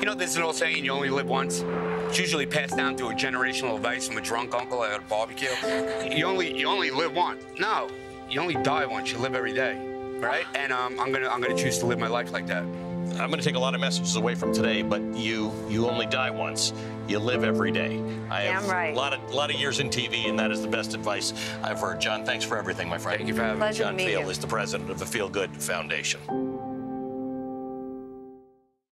You know, there's an old saying, you only live once. It's usually passed down through a generational advice from a drunk uncle at a barbecue. You only you only live once. No, you only die once. You live every day, right? And um, I'm gonna I'm gonna choose to live my life like that. I'm going to take a lot of messages away from today, but you you only die once. You live every day. I Damn have right. a lot of lot of years in TV, and that is the best advice I've heard. John, thanks for everything, my friend. Thank you for having me. John Feal is the president of the FealGood Foundation.